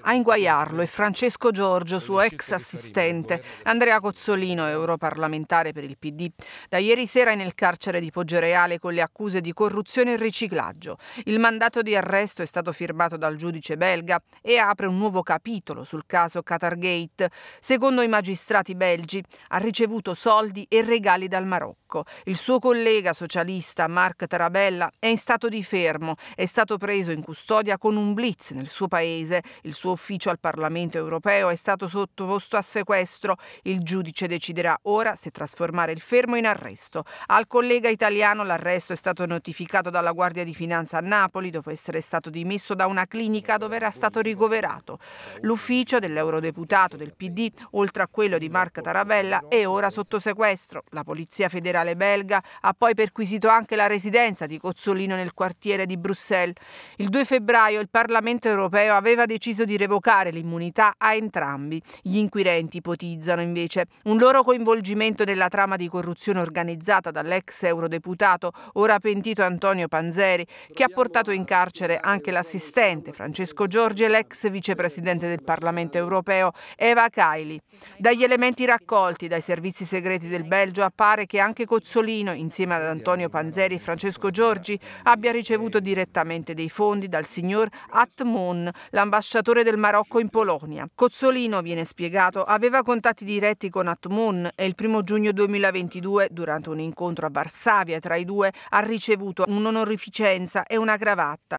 A inguaiarlo è Francesco Giorgio, suo ex assistente. Andrea Cozzolino, europarlamentare per il PD. Da ieri sera è nel carcere di Poggioreale con le accuse di corruzione e riciclaggio. Il mandato di arresto è stato firmato dal giudice belga e apre un nuovo capitolo sul caso Qatargate. Secondo i magistrati belgi ha ricevuto soldi e regali dal Marocco. Il suo collega socialista Marc Tarabella è in stato di fermo, è stato preso in custodia con un blitz nel suo paese. Il suo ufficio al Parlamento europeo è stato sottoposto a sequestro. Il giudice deciderà ora se trasformare il fermo in arresto. Al collega italiano l'arresto è stato notificato dalla Guardia di Finanza a Napoli dopo essere stato dimesso da una clinica dove era stato ricoverato. L'ufficio dell'eurodeputato del PD, oltre a quello di Marc Tarabella, è ora sotto sequestro. La Polizia federale belga ha poi perquisito anche la residenza di Cozzolino nel quartiere di Bruxelles. Il 2 febbraio il Parlamento europeo aveva deciso di revocare l'immunità a entrambi. Gli inquirenti ipotizzano invece un loro coinvolgimento nella trama di corruzione organizzata dall'ex eurodeputato, ora pentito Antonio Panzeri, che ha portato in carcere anche l'assistente Francesco Giorgi e l'ex vicepresidente del Parlamento europeo Eva Kaili. Dagli elementi raccolti dai servizi segreti del Belgio appare che anche Cozzolino, insieme ad Antonio Panzeri e Francesco Giorgi, abbia ricevuto direttamente dei fondi dal signor Atmoun, l'ambasciatore del Marocco in Polonia. Cozzolino, viene spiegato, aveva contatti diretti con Atmoun e il primo giugno 2022, durante un incontro a Varsavia tra i due, ha ricevuto un'onorificenza e una cravatta.